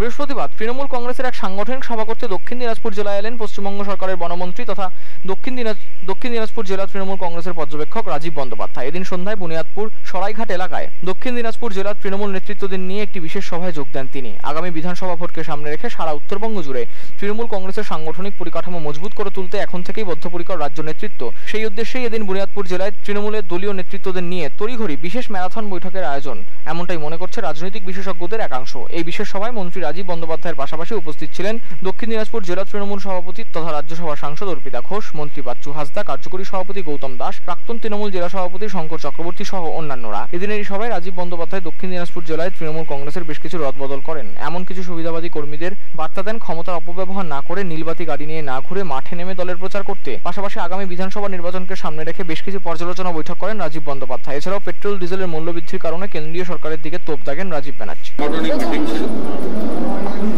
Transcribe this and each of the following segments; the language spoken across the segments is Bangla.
বৃহস্পতিবার তৃণমূল কংগ্রেসের এক সাংগঠনিক সভা করতে দক্ষিণ দিনাজপুর জেলায় এলেন পশ্চিমবঙ্গ সরকারের বনমন্ত্রী তথা দক্ষিণ দিনাজ, দক্ষিণ দিনাজপুর জেলা তৃণমূল কংগ্রেসের পর্যবেক্ষক রাজীব বন্দ্যোপাধ্যায়। এদিন সন্ধ্যায় বুনিয়াদপুর সরাইঘাট এলাকায় দক্ষিণ দিনাজপুর জেলার তৃণমূল নেতৃত্বদের নিয়ে একটি বিশেষ সভায় যোগ দেন তিনি। আগামী বিধানসভা ভোটকে সামনে রেখে সারা উত্তরবঙ্গ জুড়ে তৃণমূল কংগ্রেসের সাংগঠনিক পরিকাঠামো মজবুত করে তুলতে এখন থেকেই বদ্ধপরিকর রাজ্য নেতৃত্ব। সেই উদ্দেশ্যেই এদিন বুনিয়াদপুর জেলায় তৃণমূলের দলীয় নেতৃত্বদের নিয়ে তড়িঘড়ি বিশেষ ম্যারাথন বৈঠকের আয়োজন। এমনটাই মনে করছে রাজনৈতিক বিশেষজ্ঞদের একাংশ। এই বিশেষ সভায় মন্ত্রী রাজীব বন্দ্যোপাধ্যায়ের পাশাপাশি উপস্থিত ছিলেন দক্ষিণ দিনাজপুর জেলা তৃণমূল সভাপতি তথা রাজ্যসভার সাংসদ অর্পিতা ঘোষ, মন্ত্রী বাচ্চু হাসদা কার্যকরী সভাপতি গৌতম দাস, প্রাক্তন তৃণমূল জেলা সভাপতি শঙ্কর চক্রবর্তী সহ অন্যান্যরা। এদিনের এই সভায় রাজীব বন্দ্যোপাধ্যায় দক্ষিণ দিনাজপুর জেলায় তৃণমূল কংগ্রেসের বেশ কিছু রদবদল করেন। এমন কিছু সুবিধাবাদী কর্মীদের বার্তা দেন ক্ষমতার অপব্যবহার না করে নীলবাতি গাড়ি নিয়ে না ঘুরে মাঠে নেমে দলের প্রচার করতে। পাশাপাশি আগামী বিধানসভা নির্বাচনকে সামনে রেখে বেশ কিছু পর্যালোচনা বৈঠক করেন রাজীব বন্দ্যোপাধ্যায়। এছাড়াও পেট্রোল, ডিজেলের মূল্যবৃদ্ধির কারণে কেন্দ্রীয় সরকারের দিকে তোপ দাগেন রাজীব ব্যানার্জি সাংগঠনিক মিটিং ছিল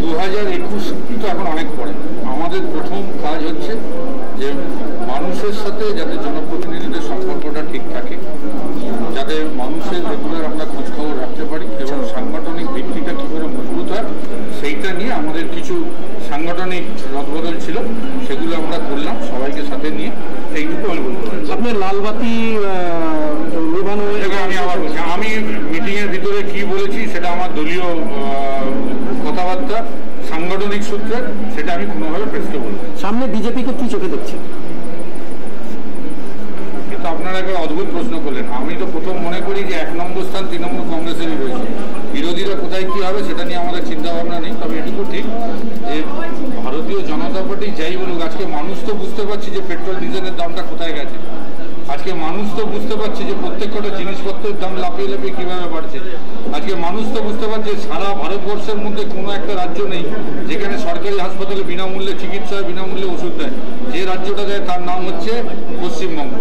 দু হাজার একুশ তো এখন অনেক পরে। আমাদের প্রথম কাজ হচ্ছে যে মানুষের সাথে যাতে জনপ্রতিনিধিদের সম্পর্কটা ঠিক থাকে যাতে মানুষের রেগুলার আমরা খোঁজখবর রাখতে পারি এবং সাংগঠনিক ভিত্তিটা কী করে মজবুত হয় সেইটা নিয়ে আমাদের কিছু সাংগঠনিক রদবদল ছিল সেগুলো আমরা করলাম সবাইকে সাথে নিয়ে। এইটুকু আমি বলতে পারি আপনার লালবাতি আমি আবার বলছি। আমি মিটিংয়ের ভিতরে কি বলেছি সেটা আমার দলীয় কথাবার্তা। সাংগঠনিক সূত্রে সেটা আমি কোনোভাবে প্রেসকে বলব। সামনে বিজেপিকে কি চোখে দেখছেন কিন্তু আপনারা একটা অদ্ভুত প্রশ্ন করলেন। আমি তো প্রথম মনে করি যে এক নম্বর স্থান তৃণমূল কংগ্রেসেরই রয়েছে। বিরোধীরা কোথায় কি হবে সেটা নিয়ে আমাদের চিন্তা ভাবনা নেই তবে এটুকু ঠিক যে ভারতীয় জনতা পার্টি যাই বলুক আজকে মানুষ তো বুঝতে পারছি যে পেট্রোল ডিজেলের দামটা কোথায় গেছে। আজকে মানুষ তো বুঝতে পারছে যে প্রত্যেক কটা জিনিসপত্রের দাম লাফিয়ে লাফিয়ে কীভাবে বাড়ছে। আজকে মানুষ তো বুঝতে পারছে সারা ভারতবর্ষের মধ্যে কোনো একটা রাজ্য নেই যেখানে সরকারি হাসপাতালে বিনামূল্যে চিকিৎসা বিনামূল্যে ওষুধ দেয়। যে রাজ্যটা দেয় তার নাম হচ্ছে পশ্চিমবঙ্গ।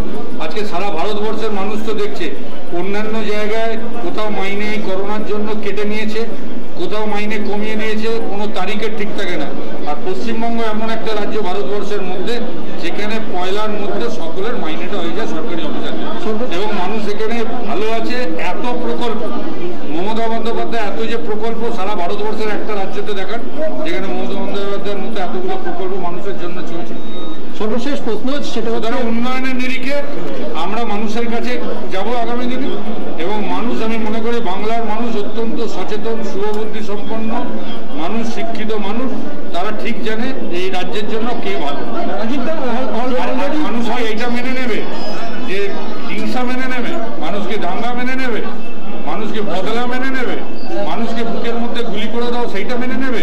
আজকে সারা ভারতবর্ষের মানুষ তো দেখছে, অন্যান্য জায়গায় কোথাও মাইনে করোনার জন্য কেটে নিয়েছে, কোথাও মাইনে কমিয়ে নিয়েছে কোনো তারিখের ঠিক থাকে না। আর পশ্চিমবঙ্গ এমন একটা রাজ্য ভারতবর্ষের মধ্যে যেখানে পয়লার মধ্যে সকলের মাইনেটা হয়ে যায়, সরকারি অফিসারদের এবং মানুষ এখানে ভালো আছে এত প্রকল্প। মমতা বন্দ্যোপাধ্যায় এত যে প্রকল্প সারা ভারতবর্ষের একটা রাজ্যতে দেখান যেখানে মমতা বন্দ্যোপাধ্যায়ের মতো এতগুলো প্রকল্প মানুষের জন্য চলছে। সর্বশেষ প্রশ্ন সেটা হচ্ছে উন্নয়নের নিরিখে আমরা মানুষের কাছে যাব আগামী দিনে। এবং মানুষ আমি মনে করি বাংলার মানুষ অত্যন্ত সচেতন শুভবুদ্ধি সম্পন্ন মানুষ শিক্ষিত মানুষ তারা ঠিক জানে এই রাজ্যের জন্য কে ভালো। মানুষ কি এইটা মেনে নেবে যে হিংসা মেনে নেবে মানুষকে দাঙ্গা মেনে নেবে মানুষকে বদলা মেনে নেবে? মানুষকে বুকের মধ্যে গুলি করে দাও সেইটা মেনে নেবে?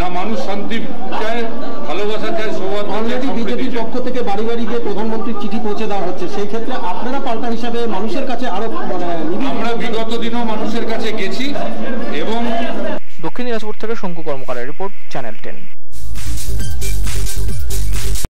না মানুষ শান্তি চায় ভালোবাসা চায় সৌহার্দ্য অলরেডি বিজেপির পক্ষ থেকে বাড়ি বাড়ি গিয়ে প্রধানমন্ত্রীর চিঠি পৌঁছে দেওয়া হচ্ছে। সেই ক্ষেত্রে আপনারা পাল্টা হিসাবে মানুষের কাছে আরও মানে আমরা বিগত দিনেও মানুষের কাছে গেছি এবং দক্ষিণ দিনাজপুর থেকে শঙ্কু কর্মকারের রিপোর্ট চ্যানেল টেন।